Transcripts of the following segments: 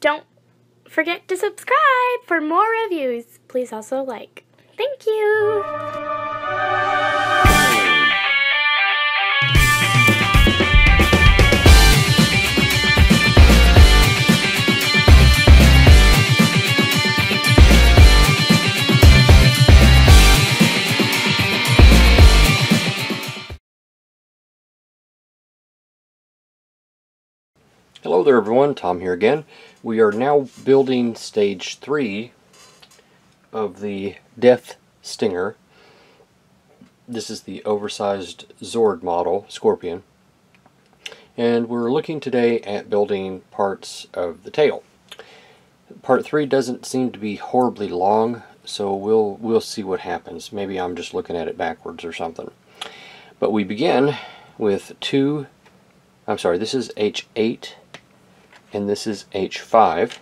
don't forget to subscribe for more reviews. Please also like. Thank you. Hello there everyone, Tom here again. We are now building stage 3 of the Death Stinger. This is the oversized Zord model, Scorpion. And we're looking today at building parts of the tail. Part 3 doesn't seem to be horribly long, so we'll, we'll see what happens. Maybe I'm just looking at it backwards or something. But we begin with two, I'm sorry, this is H8 and this is H5.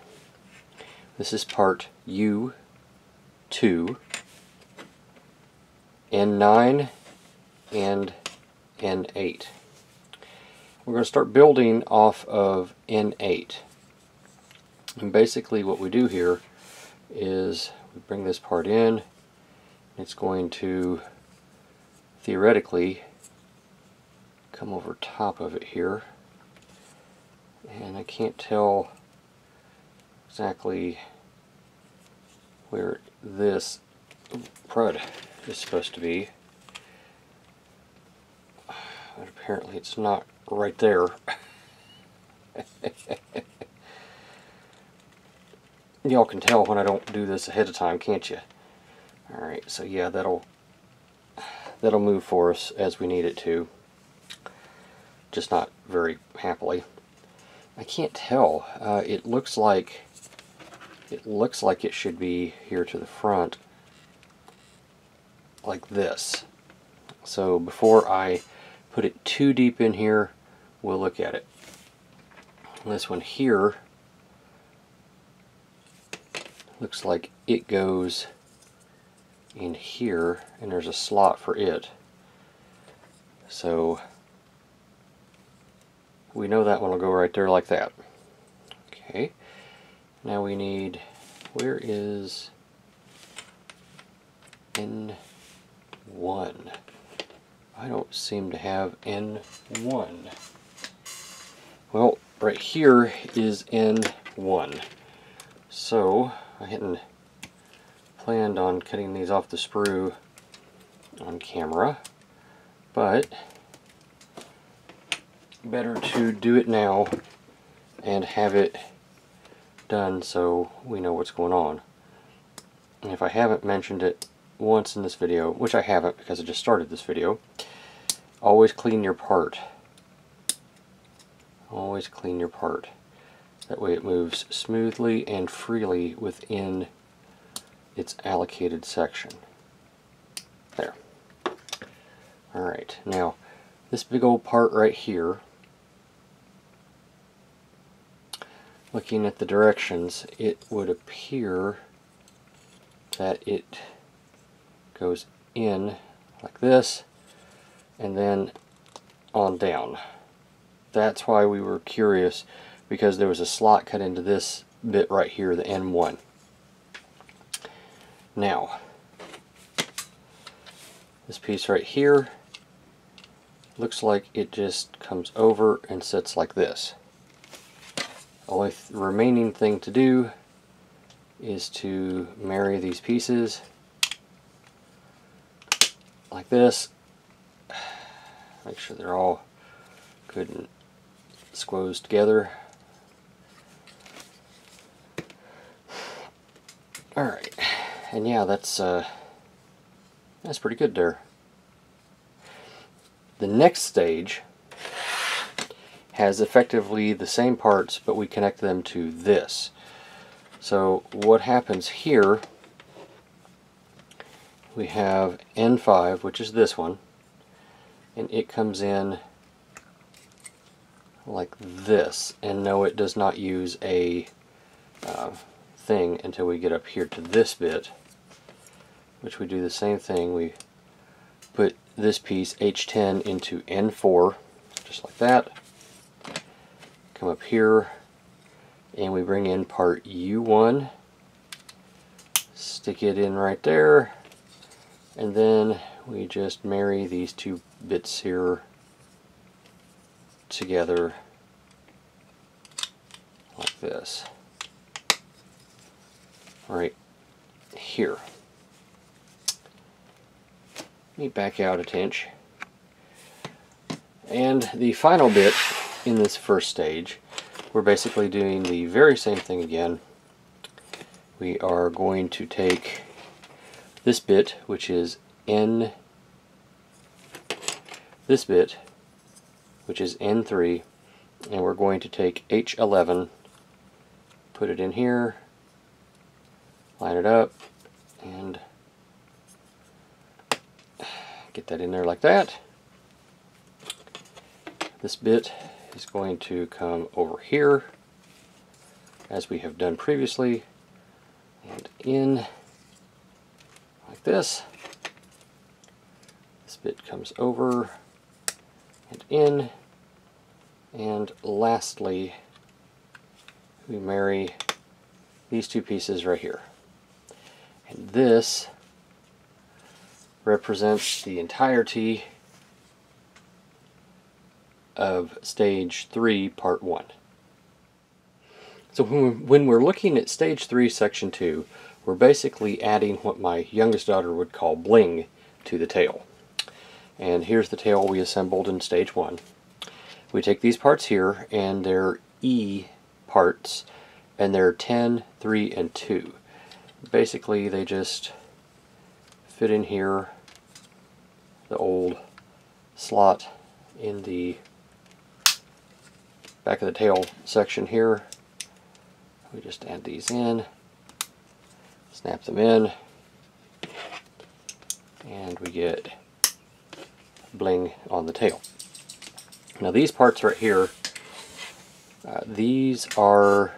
This is part U2, N9, and N8. We're going to start building off of N8. And basically what we do here is we bring this part in. It's going to theoretically come over top of it here and I can't tell exactly where this crud is supposed to be. But apparently it's not right there. Y'all can tell when I don't do this ahead of time can't you alright so yeah that'll that'll move for us as we need it to. Just not very happily I can't tell. Uh, it looks like it looks like it should be here to the front like this. So before I put it too deep in here, we'll look at it. This one here looks like it goes in here and there's a slot for it. So we know that one will go right there like that. Okay, now we need, where is N1? I don't seem to have N1. Well, right here is N1. So, I hadn't planned on cutting these off the sprue on camera, but better to do it now and have it done so we know what's going on. And if I haven't mentioned it once in this video, which I haven't because I just started this video, always clean your part. Always clean your part. That way it moves smoothly and freely within its allocated section. There. Alright, now this big old part right here looking at the directions, it would appear that it goes in like this and then on down. That's why we were curious because there was a slot cut into this bit right here, the N1. Now, this piece right here looks like it just comes over and sits like this. Only th remaining thing to do is to marry these pieces like this. Make sure they're all good and squoze together. Alright, and yeah, that's uh, that's pretty good there. The next stage has effectively the same parts, but we connect them to this. So what happens here, we have N5, which is this one, and it comes in like this. And no, it does not use a uh, thing until we get up here to this bit, which we do the same thing. We put this piece, H10, into N4, just like that come up here and we bring in part U1 stick it in right there and then we just marry these two bits here together like this. Right here. Let me back out a inch and the final bit in this first stage we're basically doing the very same thing again we are going to take this bit, which is N, this bit, which is N3, and we're going to take H11, put it in here, line it up, and get that in there like that. This bit is going to come over here, as we have done previously, and in like this. This bit comes over and in. And lastly, we marry these two pieces right here. And this represents the entirety of stage 3, part 1. So when we're looking at stage 3, section 2, we're basically adding what my youngest daughter would call bling to the tail. And here's the tail we assembled in stage 1. We take these parts here, and they're E parts, and they're 10, 3, and 2. Basically, they just fit in here, the old slot in the back of the tail section here we just add these in, snap them in, and we get bling on the tail. Now these parts right here, uh, these are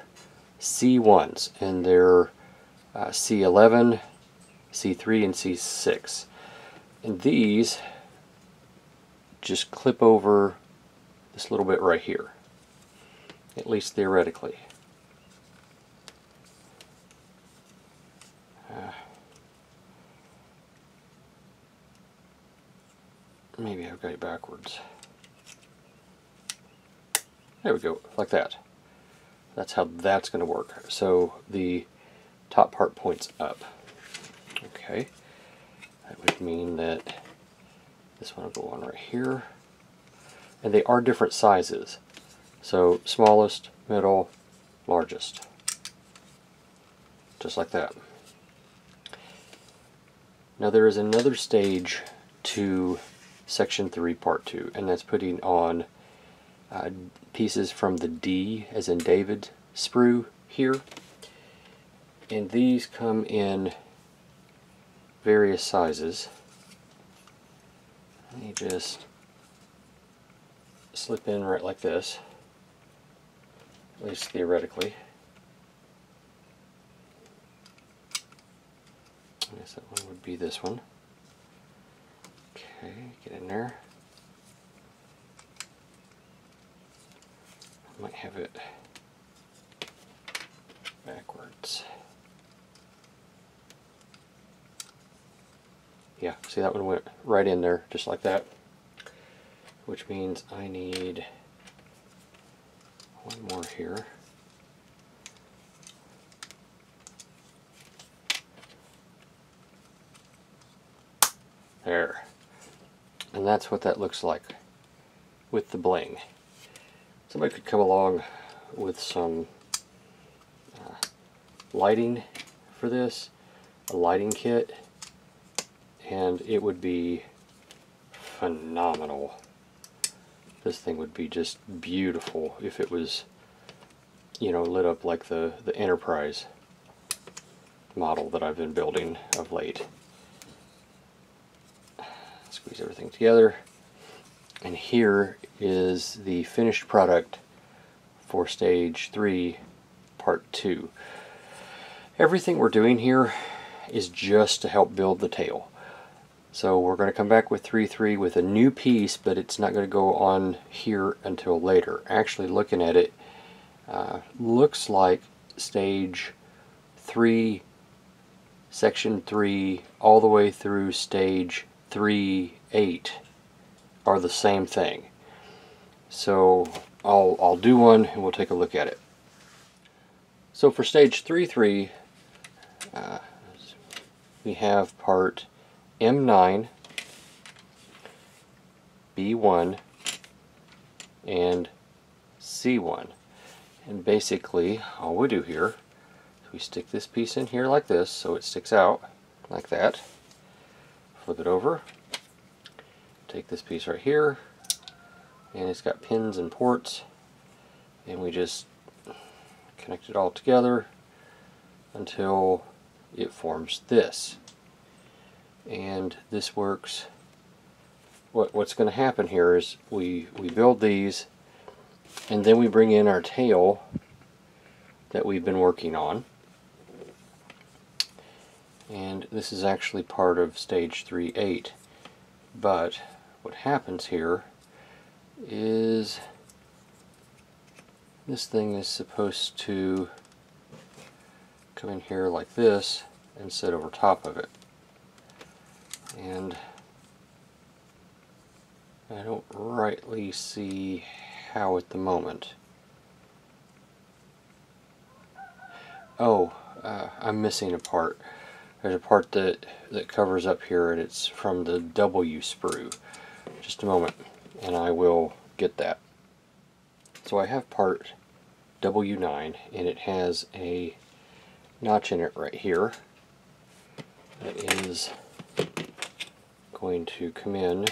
C1s, and they're uh, C11, C3, and C6. And these just clip over this little bit right here, at least theoretically. Uh, maybe I've got it backwards. There we go, like that. That's how that's going to work. So the top part points up. Okay, that would mean that this one will go on right here. And they are different sizes. So smallest, middle, largest. Just like that. Now there is another stage to section 3 part 2 and that's putting on uh, pieces from the D as in David sprue here and these come in various sizes let me just slip in right like this at least theoretically I guess that one would be this one Okay, get in there. I might have it backwards. Yeah, see that one went right in there, just like that. Which means I need one more here. There. And that's what that looks like with the bling. Somebody could come along with some uh, lighting for this, a lighting kit, and it would be phenomenal. This thing would be just beautiful if it was, you know, lit up like the, the Enterprise model that I've been building of late squeeze everything together. And here is the finished product for stage 3 part 2. Everything we're doing here is just to help build the tail. So we're going to come back with 3-3 with a new piece, but it's not going to go on here until later. Actually looking at it, uh, looks like stage 3, section 3, all the way through stage 3, 8 are the same thing. So I'll, I'll do one and we'll take a look at it. So for stage 3, 3, uh, we have part M9, B1, and C1. And basically, all we do here is we stick this piece in here like this, so it sticks out like that. Flip it over. Take this piece right here, and it's got pins and ports, and we just connect it all together until it forms this. And this works. What, what's going to happen here is we, we build these and then we bring in our tail that we've been working on. And this is actually part of stage 3-8. But what happens here is this thing is supposed to come in here like this and sit over top of it. And I don't rightly see how at the moment. Oh, uh, I'm missing a part. There's a part that, that covers up here and it's from the W sprue. Just a moment and I will get that. So I have part W9 and it has a notch in it right here that is going to come in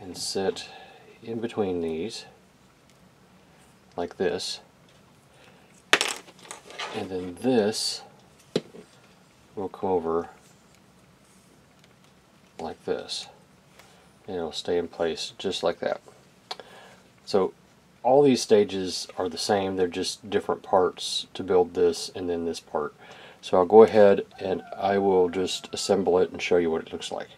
and sit in between these like this and then this will come over like this and it'll stay in place just like that. So all these stages are the same they're just different parts to build this and then this part so I'll go ahead and I will just assemble it and show you what it looks like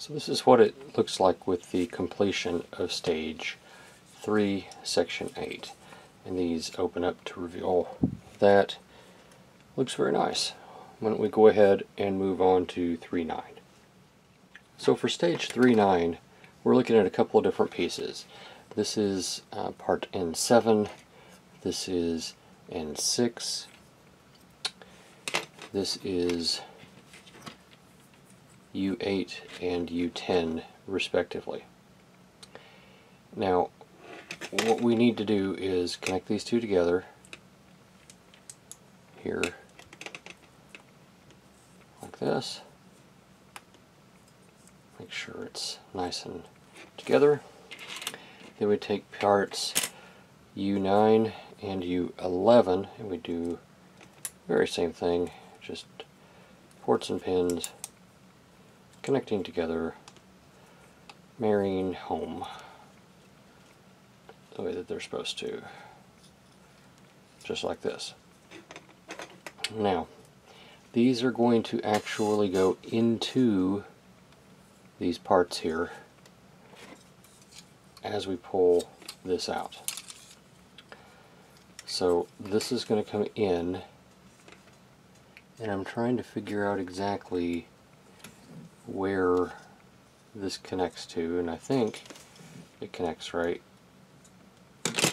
so this is what it looks like with the completion of stage 3, section 8. And these open up to reveal that. Looks very nice. Why don't we go ahead and move on to 3.9. So for stage 3.9, we're looking at a couple of different pieces. This is uh, part N7, this is N6, this is U8 and U10 respectively. Now what we need to do is connect these two together here like this. Make sure it's nice and together. Then we take parts U9 and U11 and we do very same thing, just ports and pins connecting together, marrying home the way that they're supposed to. Just like this. Now, these are going to actually go into these parts here as we pull this out. So this is going to come in and I'm trying to figure out exactly where this connects to and I think it connects right?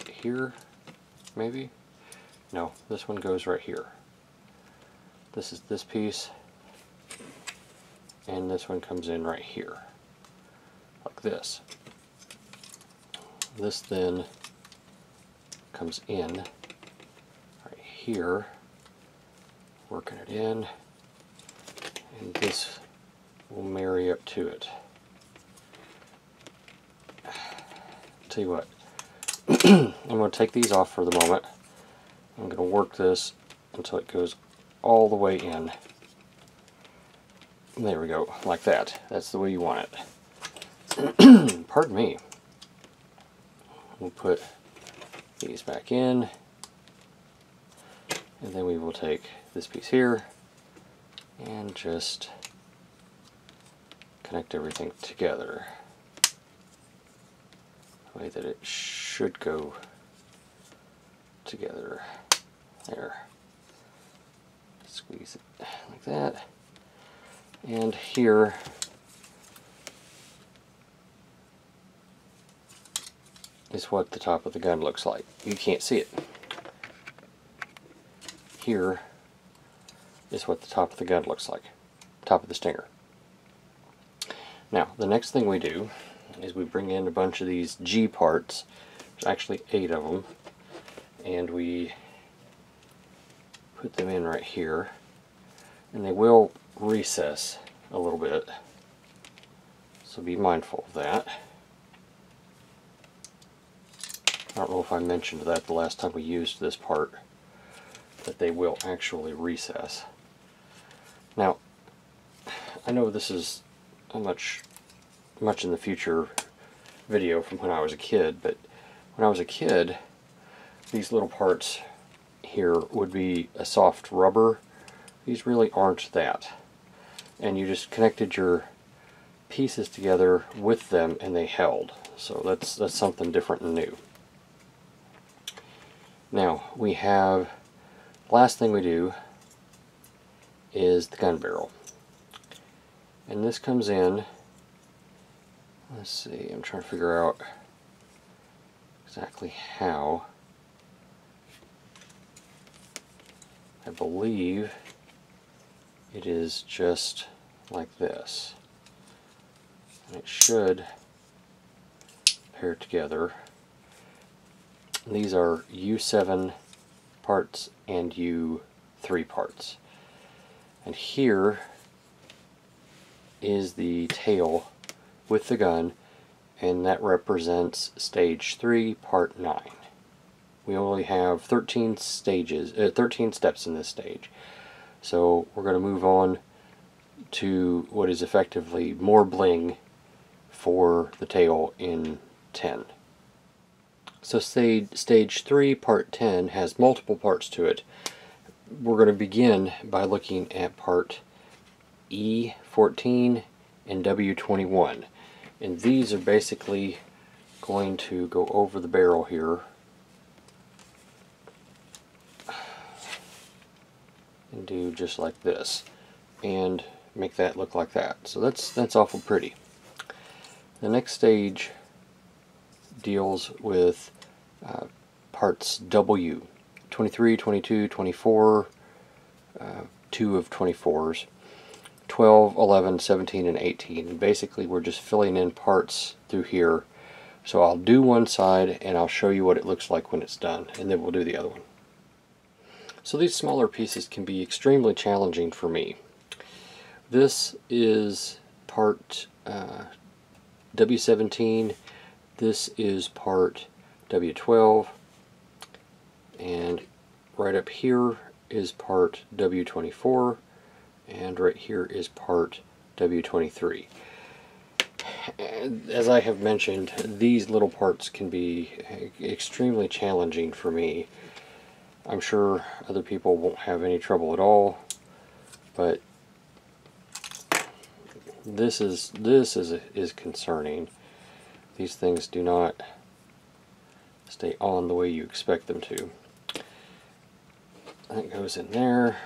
Here maybe? No this one goes right here. This is this piece and this one comes in right here like this. This then comes in right here working it in and this will marry up to it. Tell you what, I'm going to take these off for the moment. I'm going to work this until it goes all the way in. There we go, like that. That's the way you want it. Pardon me. We'll put these back in. And then we will take this piece here and just connect everything together the way that it should go together. There. Squeeze it like that. And here is what the top of the gun looks like. You can't see it. Here is what the top of the gun looks like. Top of the stinger. Now, the next thing we do is we bring in a bunch of these G parts. There's actually eight of them. And we put them in right here. And they will recess a little bit. So be mindful of that. I don't know if I mentioned that the last time we used this part, that they will actually recess. Now, I know this is a much, much in the future video from when I was a kid, but when I was a kid, these little parts here would be a soft rubber. These really aren't that. And you just connected your pieces together with them and they held. So that's, that's something different and new. Now we have, last thing we do is the gun barrel. And this comes in, let's see, I'm trying to figure out exactly how. I believe it is just like this. And it should pair together these are U7 parts and U3 parts. And here is the tail with the gun and that represents stage 3 part 9. We only have 13 stages, uh, 13 steps in this stage. So we're going to move on to what is effectively more bling for the tail in 10. So stage, stage 3, part 10, has multiple parts to it. We're going to begin by looking at part E14 and W21. And these are basically going to go over the barrel here and do just like this and make that look like that. So that's that's awful pretty. The next stage deals with uh, parts W 23, 22, 24, uh, 2 of 24s, 12, 11, 17, and 18. And basically, we're just filling in parts through here. So I'll do one side and I'll show you what it looks like when it's done, and then we'll do the other one. So these smaller pieces can be extremely challenging for me. This is part uh, W17, this is part W12 and right up here is part W24 and right here is part W23. As I have mentioned, these little parts can be extremely challenging for me. I'm sure other people won't have any trouble at all, but this is this is is concerning. These things do not stay on the way you expect them to. That goes in there.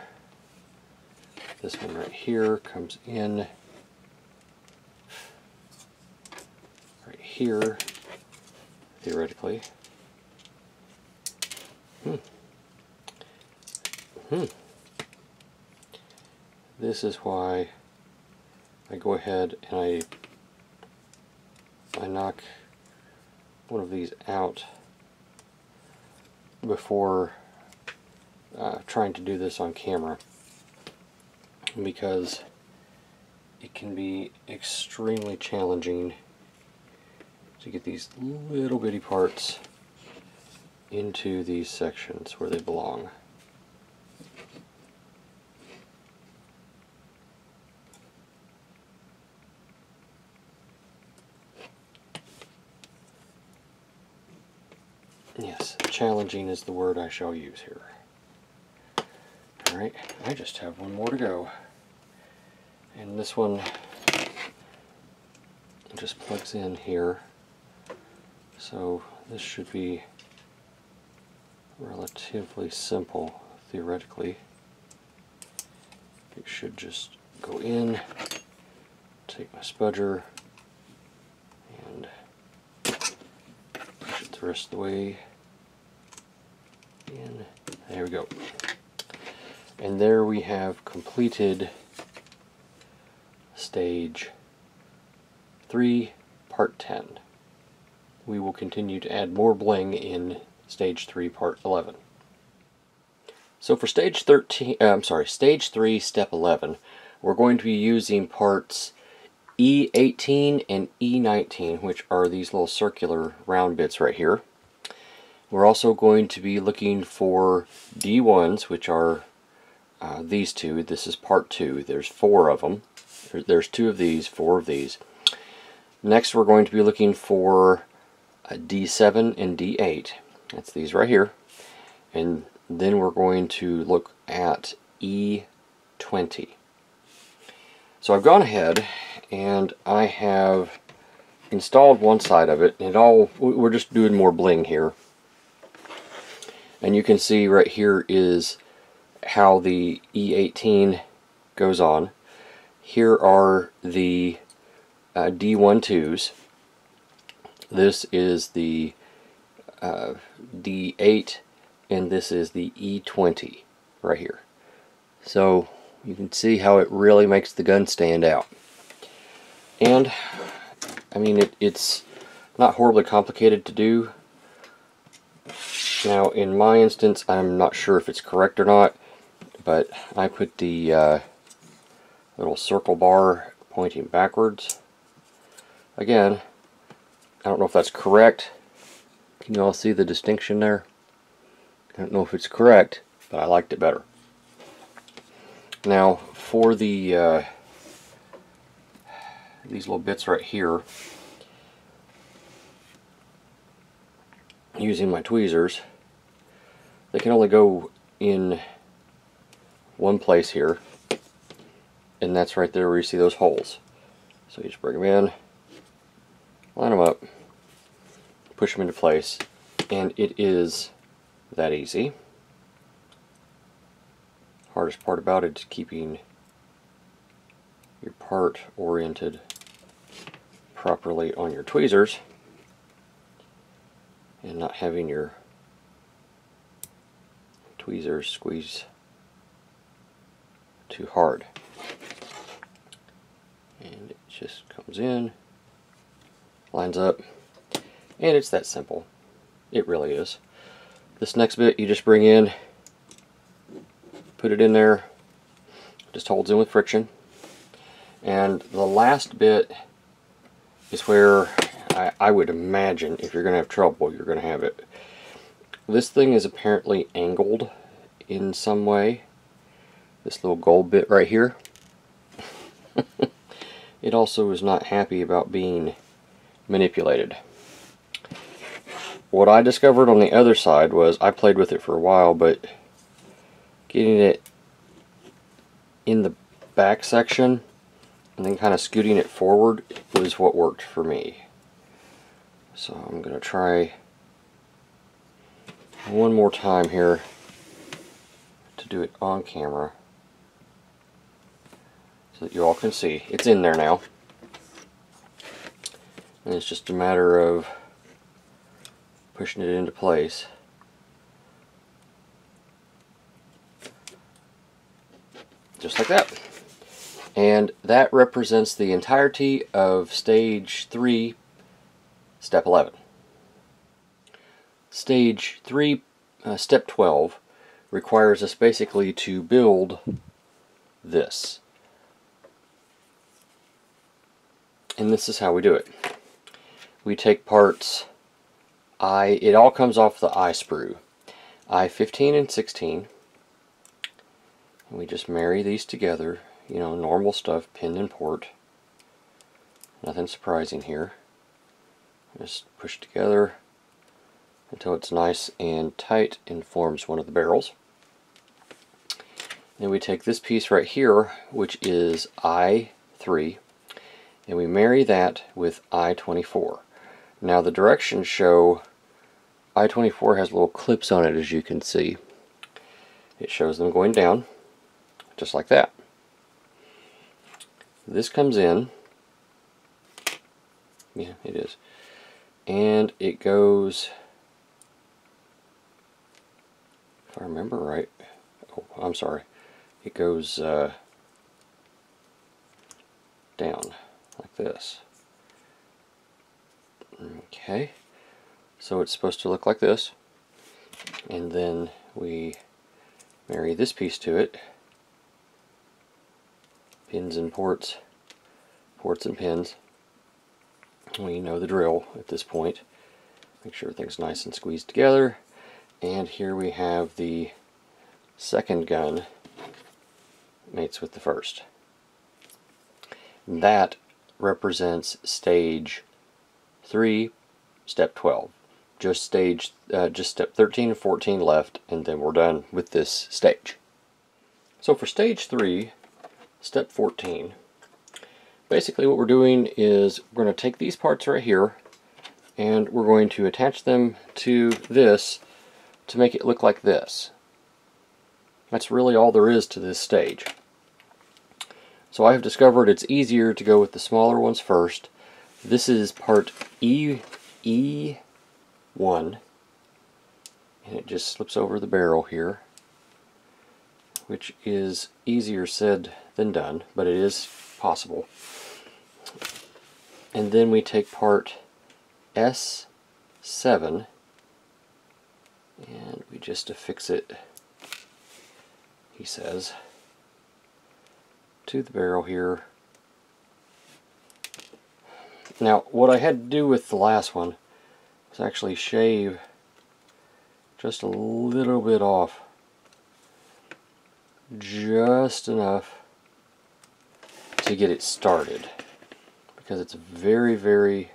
This one right here comes in right here, theoretically. Hmm. Hmm. This is why I go ahead and I I knock one of these out before uh, trying to do this on camera because it can be extremely challenging to get these little bitty parts into these sections where they belong. Yes, challenging is the word I shall use here. Alright, I just have one more to go. And this one just plugs in here. So this should be relatively simple theoretically. It should just go in, take my spudger, and push it the rest of the way in. There we go. And there we have completed stage 3, part 10. We will continue to add more bling in stage 3, part 11. So for stage 13, uh, I'm sorry, stage 3, step 11, we're going to be using parts E18 and E19, which are these little circular round bits right here. We're also going to be looking for D1s, which are uh, these two. This is part two. There's four of them. There's two of these, four of these. Next, we're going to be looking for a D7 and D8. That's these right here. And then we're going to look at E20. So I've gone ahead and I have installed one side of it. And all we're just doing more bling here. And you can see right here is how the E18 goes on. Here are the uh, D12s. This is the uh, D8 and this is the E20 right here. So you can see how it really makes the gun stand out. And I mean it, it's not horribly complicated to do. Now, in my instance, I'm not sure if it's correct or not, but I put the uh, little circle bar pointing backwards. Again, I don't know if that's correct. Can you all see the distinction there? I don't know if it's correct, but I liked it better. Now, for the uh, these little bits right here, using my tweezers, they can only go in one place here and that's right there where you see those holes. So you just bring them in line them up push them into place and it is that easy. Hardest part about it is keeping your part oriented properly on your tweezers and not having your tweezers squeeze too hard. And it just comes in, lines up, and it's that simple. It really is. This next bit you just bring in, put it in there, just holds in with friction. And the last bit is where I, I would imagine if you're going to have trouble, you're going to have it this thing is apparently angled in some way. This little gold bit right here. it also is not happy about being manipulated. What I discovered on the other side was, I played with it for a while, but getting it in the back section and then kind of scooting it forward was what worked for me. So I'm going to try one more time here to do it on camera that you all can see. It's in there now. And it's just a matter of pushing it into place. Just like that. And that represents the entirety of stage 3, step 11. Stage 3, uh, step 12, requires us basically to build this. And this is how we do it. We take parts I, it all comes off the I sprue. I-15 and 16. And we just marry these together. You know, normal stuff, pin and port. Nothing surprising here. Just push together until it's nice and tight and forms one of the barrels. Then we take this piece right here, which is I3, and we marry that with I24. Now the directions show I-24 has little clips on it as you can see. It shows them going down, just like that. This comes in, yeah it is, and it goes, if I remember right, oh I'm sorry, it goes uh, down like this. Okay, so it's supposed to look like this, and then we marry this piece to it, pins and ports, ports and pins. We know the drill at this point. Make sure everything's nice and squeezed together. And here we have the second gun mates with the first. That represents stage 3, step 12. Just stage, uh, just step 13 and 14 left, and then we're done with this stage. So for stage 3, step 14, basically what we're doing is we're going to take these parts right here, and we're going to attach them to this to make it look like this. That's really all there is to this stage. So I have discovered it's easier to go with the smaller ones first. This is part E, E1, and it just slips over the barrel here, which is easier said than done, but it is possible. And then we take part S7, and we just affix it, he says, to the barrel here. Now, what I had to do with the last one was actually shave just a little bit off. Just enough to get it started. Because it's a very, very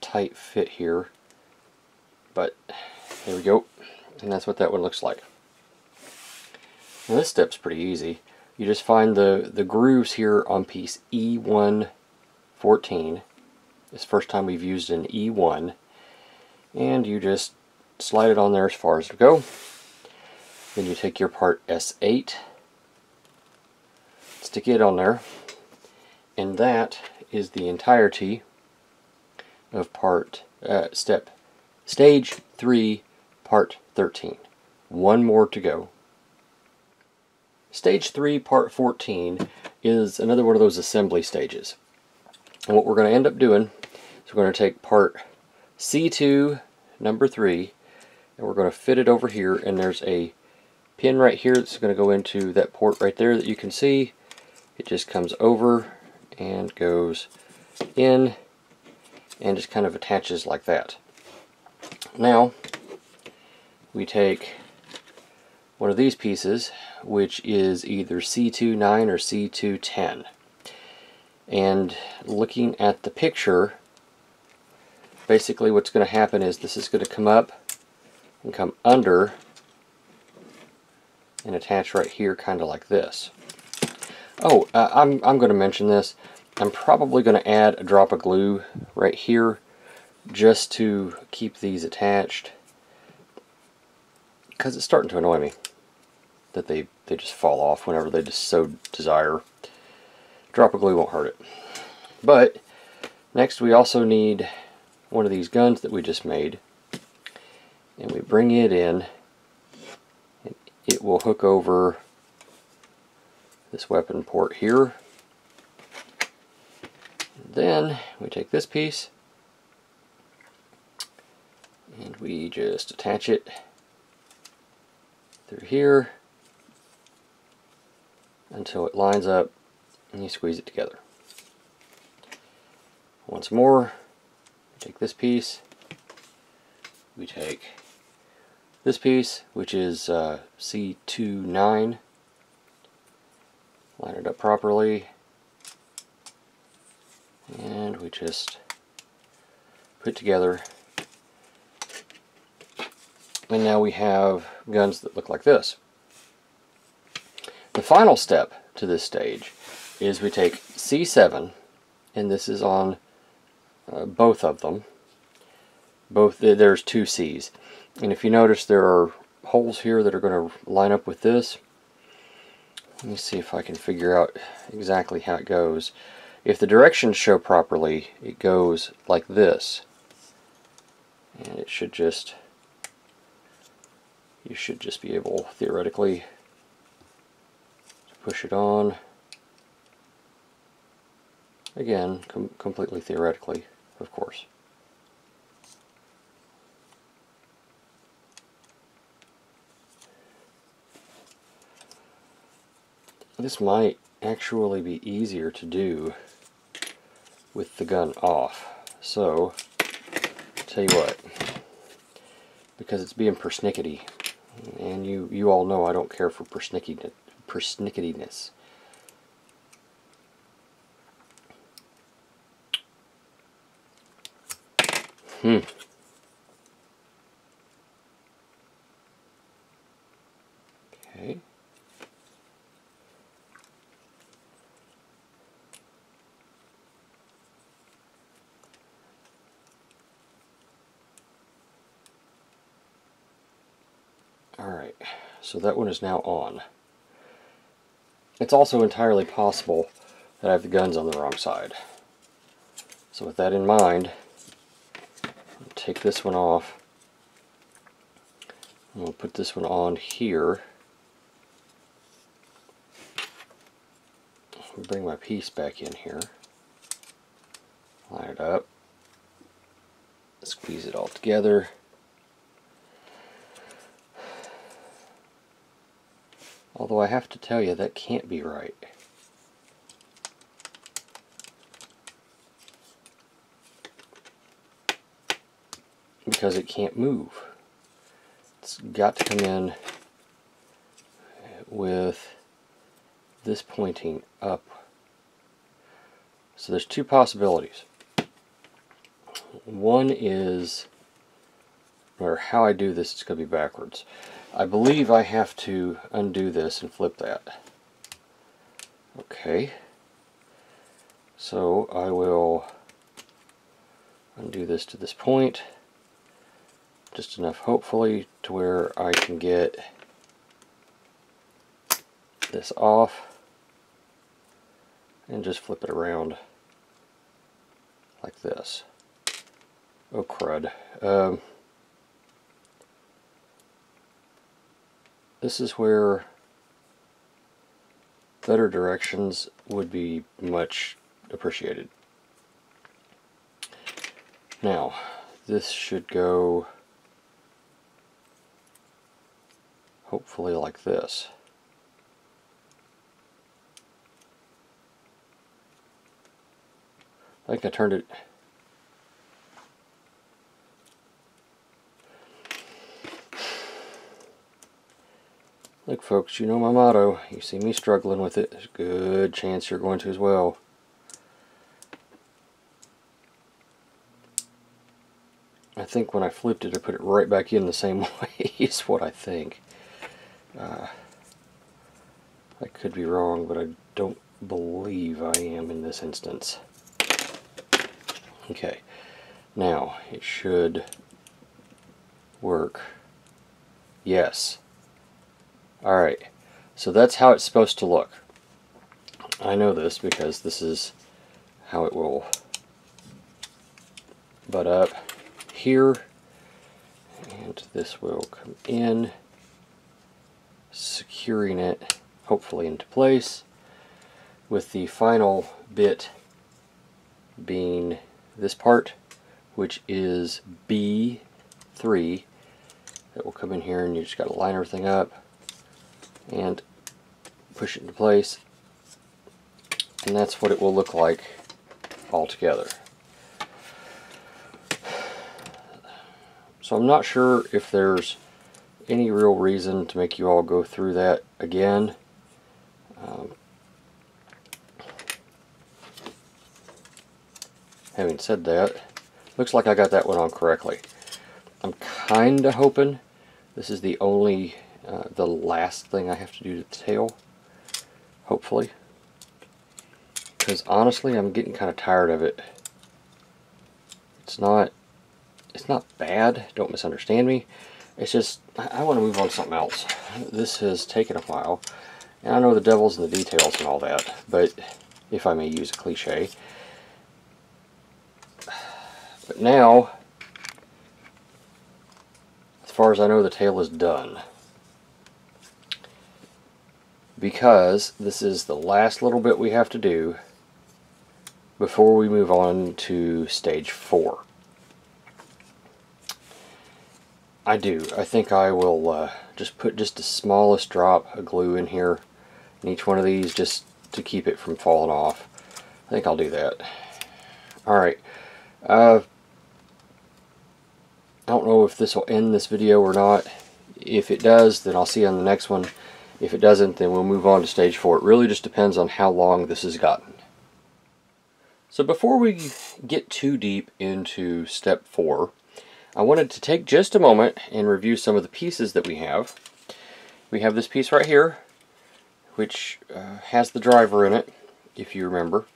tight fit here. But, there we go. And that's what that one looks like. Now this step's pretty easy. You just find the, the grooves here on piece E114. It's first time we've used an E1. And you just slide it on there as far as it go. Then you take your part S8, stick it on there, and that is the entirety of part uh, step stage 3 part 13. One more to go. Stage 3 part 14 is another one of those assembly stages. And what we're going to end up doing is we're going to take part C2 number 3 and we're going to fit it over here and there's a pin right here that's going to go into that port right there that you can see. It just comes over and goes in and just kind of attaches like that. Now we take one of these pieces which is either C29 or C210 and looking at the picture basically what's going to happen is this is going to come up and come under and attach right here kind of like this. Oh, uh, I'm, I'm going to mention this. I'm probably going to add a drop of glue right here just to keep these attached because it's starting to annoy me that they, they just fall off whenever they just so desire. Drop of glue won't hurt it. But next we also need one of these guns that we just made. And we bring it in. And it will hook over this weapon port here. And then we take this piece. And we just attach it through here until it lines up and you squeeze it together. Once more, take this piece, we take this piece, which is uh, C29, line it up properly, and we just put together and now we have guns that look like this. The final step to this stage is we take C7 and this is on uh, both of them both there's two C's. And if you notice there are holes here that are going to line up with this. Let me see if I can figure out exactly how it goes. If the directions show properly, it goes like this. And it should just, you should just be able, theoretically, push it on. Again, com completely theoretically, of course. This might actually be easier to do with the gun off. So, tell you what, because it's being persnickety, and you, you all know I don't care for persnickety, persnicketyness. Hmm. Okay. Alright, so that one is now on. It's also entirely possible that I have the guns on the wrong side. So with that in mind, take this one off. And we'll put this one on here. Bring my piece back in here. Line it up. Squeeze it all together. Although I have to tell you, that can't be right. Because it can't move. It's got to come in with this pointing up. So there's two possibilities. One is, no matter how I do this, it's going to be backwards. I believe I have to undo this and flip that. Okay. So I will undo this to this point. Just enough, hopefully, to where I can get this off and just flip it around like this. Oh crud. Um, this is where better directions would be much appreciated. Now, this should go hopefully like this. I think I turned it Look folks, you know my motto. You see me struggling with it, there's a good chance you're going to as well. I think when I flipped it, I put it right back in the same way is what I think. Uh, I could be wrong, but I don't believe I am in this instance. Okay, now it should work. Yes. Alright, so that's how it's supposed to look. I know this because this is how it will butt up here. And this will come in securing it hopefully into place with the final bit being this part which is B3 that will come in here and you just got to line everything up and push it into place and that's what it will look like all together. So I'm not sure if there's any real reason to make you all go through that again. Um, having said that, looks like I got that one on correctly. I'm kind of hoping this is the only uh, the last thing I have to do to the tail, hopefully. Because honestly, I'm getting kind of tired of it. It's not it's not bad, don't misunderstand me. It's just, I, I want to move on to something else. This has taken a while, and I know the devil's in the details and all that, but if I may use a cliche. But now, as far as I know, the tail is done. Because this is the last little bit we have to do before we move on to stage four. I do. I think I will uh, just put just the smallest drop of glue in here in each one of these just to keep it from falling off. I think I'll do that. Alright. Uh, I don't know if this will end this video or not. If it does, then I'll see you on the next one. If it doesn't, then we'll move on to stage four. It really just depends on how long this has gotten. So before we get too deep into step four, I wanted to take just a moment and review some of the pieces that we have. We have this piece right here, which uh, has the driver in it, if you remember.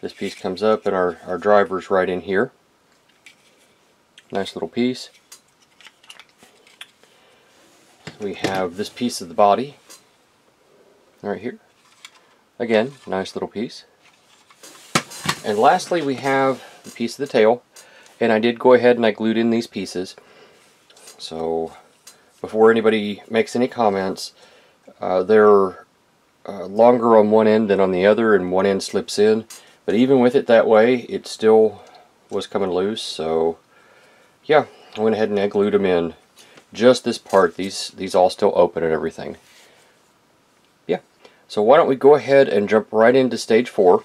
This piece comes up and our, our driver's right in here. Nice little piece. We have this piece of the body, right here. Again, nice little piece. And lastly, we have the piece of the tail. And I did go ahead and I glued in these pieces. So, before anybody makes any comments, uh, they're uh, longer on one end than on the other, and one end slips in. But even with it that way, it still was coming loose. So, yeah, I went ahead and I glued them in. Just this part, these, these all still open and everything. So why don't we go ahead and jump right into stage four.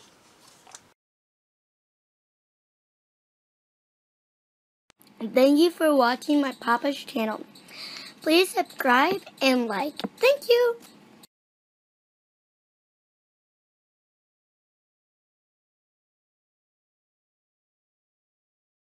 Thank you for watching my Papa's channel. Please subscribe and like. Thank you.